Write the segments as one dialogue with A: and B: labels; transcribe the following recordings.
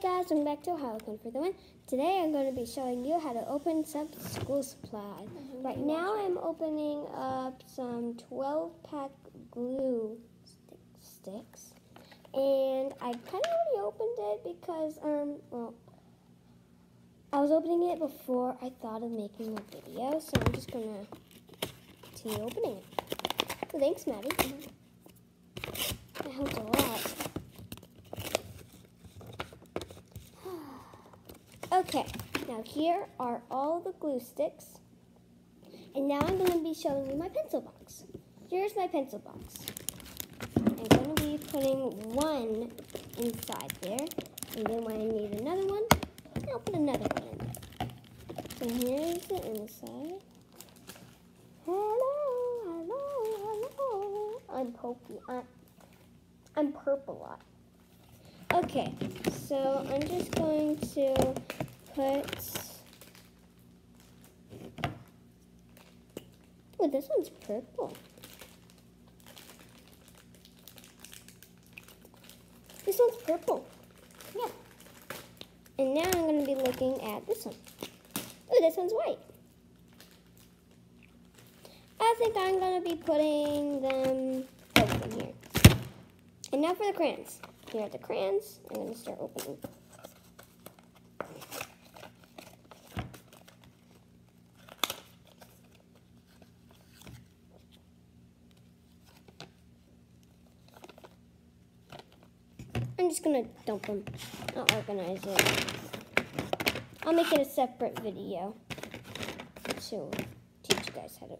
A: Hey guys, welcome back to Code for the Win. Today I'm going to be showing you how to open some school supplies. Right now I'm opening up some 12 pack glue stick, sticks. And I kind of already opened it because, um, well, I was opening it before I thought of making a video, so I'm just going to continue opening it. So thanks, Maddie. That helped a lot. Okay, now here are all the glue sticks. And now I'm going to be showing you my pencil box. Here's my pencil box. I'm going to be putting one inside there. And then when I need another one, I'll put another one in there. So here's the inside. Hello, hello, hello. I'm pokey. I'm, I'm purple. Okay, so I'm just going to put. Oh, this one's purple. This one's purple. Yeah. And now I'm going to be looking at this one. Oh, this one's white. I think I'm going to be putting them both in here. And now for the crayons. Here are the crayons. I'm going to start opening. Just to dump them. I'll organize it. I'll make it a separate video to teach you guys how to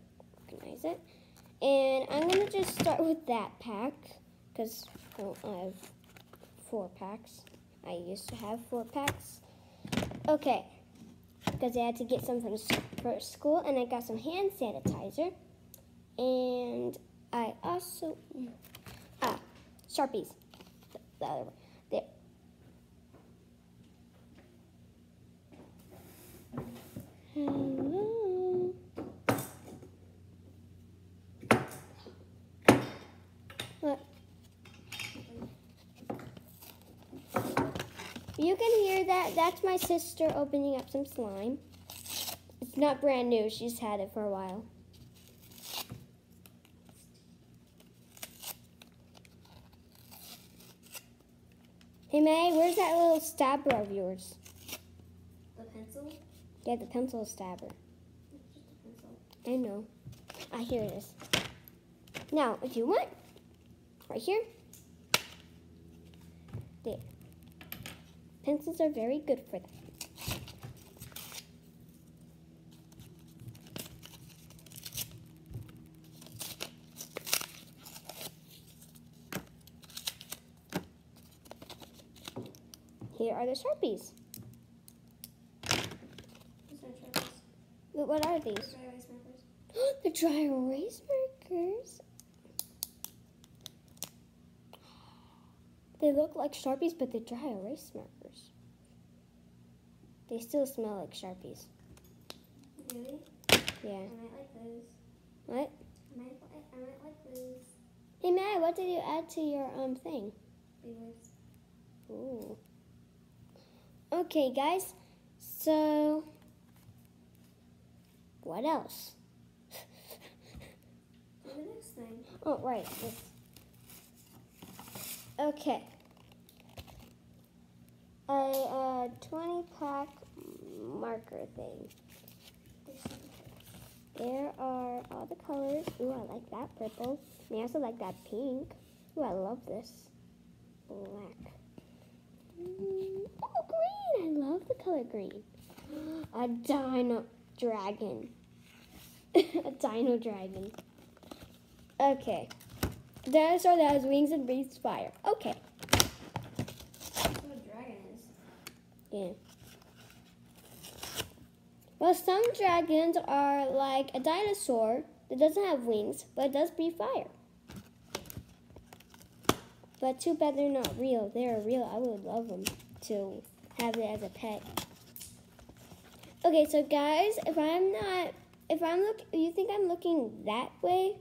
A: organize it. And I'm to just start with that pack because I have four packs. I used to have four packs. Okay, because I had to get some from school, and I got some hand sanitizer, and I also ah sharpies. The other one there. Hello. What? You can hear that. That's my sister opening up some slime. It's not brand new. She's had it for a while. Hey May, where's that little stabber of yours?
B: The pencil?
A: Yeah, the pencil stabber.
B: It's just a pencil.
A: I know. Ah, here it is. Now, if you want, right here, there. Pencils are very good for that. Here are the Sharpies.
B: These are sharpies.
A: But what are these?
B: Dry erase markers.
A: the dry erase markers. They look like Sharpies, but they're dry erase markers. They still smell like Sharpies.
B: Really?
A: Yeah.
B: I might like those.
A: What?
B: I might, I might like those.
A: Hey, Matt, what did you add to your um thing? Ooh. Okay, guys. So, what else?
B: The next thing.
A: Oh, right. It's... Okay. A uh, 20 pack marker thing. There are all the colors. Ooh, I like that purple. And I also like that pink. Ooh, I love this. Black. Oh, green! I love the color green. A dino dragon. a dino dragon. Okay. Dinosaur that has wings and breathes fire. Okay.
B: That's what a dragon is.
A: Yeah. Well, some dragons are like a dinosaur that doesn't have wings, but it does breathe fire. But too bad they're not real. They're real. I would love them to have it as a pet. Okay, so guys, if I'm not, if I'm look, you think I'm looking that way,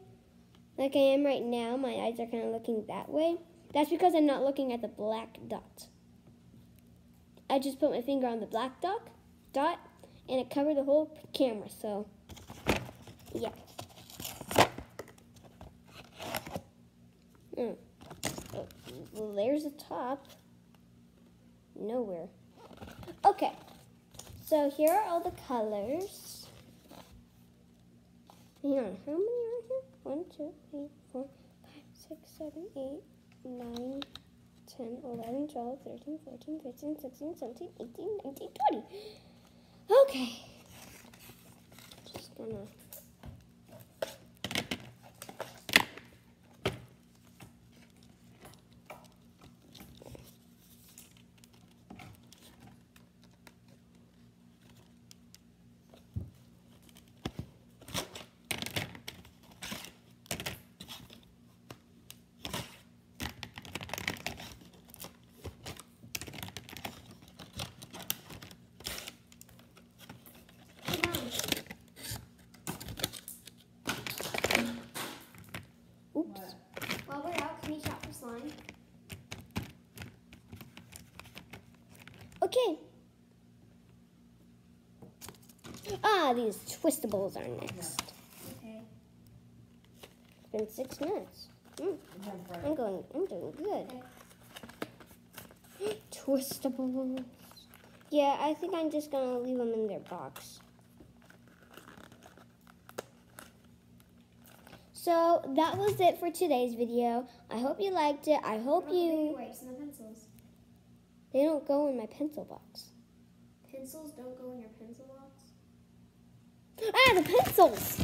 A: like I am right now, my eyes are kind of looking that way. That's because I'm not looking at the black dot. I just put my finger on the black dot, dot, and it covered the whole camera. So, yeah. Mm. Oh, well, there's the top. Nowhere. Okay. So here are all the colors. Hang on, how many are here? One, two, three, four, five, six, seven, eight, nine, 10, 11, 12, 13, 14, 15, 16, 17, 18, 19, 20. Okay. Just gonna.
B: Come on.
A: Oops.
B: While we're out, can you shop for slime?
A: Okay. Ah, these twistables are next.
B: Okay.
A: It's been six minutes. Mm, I'm going. I'm doing good. Twistables. Yeah, I think I'm just gonna leave them in their box. So that was it for today's video. I hope you liked it. I hope
B: What about the baby
A: you.
B: wipes and the pencils.
A: They don't go in my pencil box.
B: Pencils don't go in your pencil box.
A: Ah, the pencils!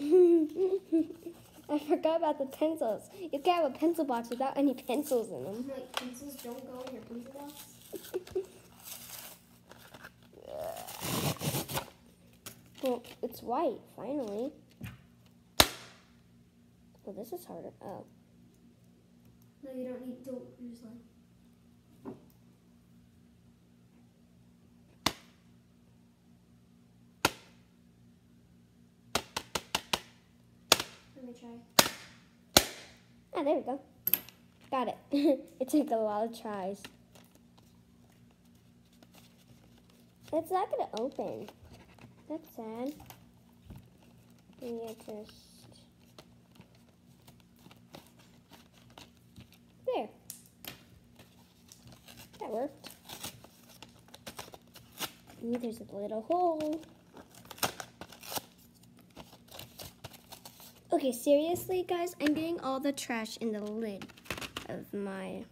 A: I forgot about the pencils. You can't have a pencil box without any pencils in them.
B: Like pencils don't go in your pencil box.
A: Well, it's white, finally. Well, this is harder. Oh.
B: No, you don't need. Don't use slime. Try.
A: Ah, there we go. Got it. it took a lot of tries. It's not gonna open. That's sad. I just... There. That worked. Ooh, there's a little hole. Okay, seriously, guys, I'm getting all the trash in the lid of my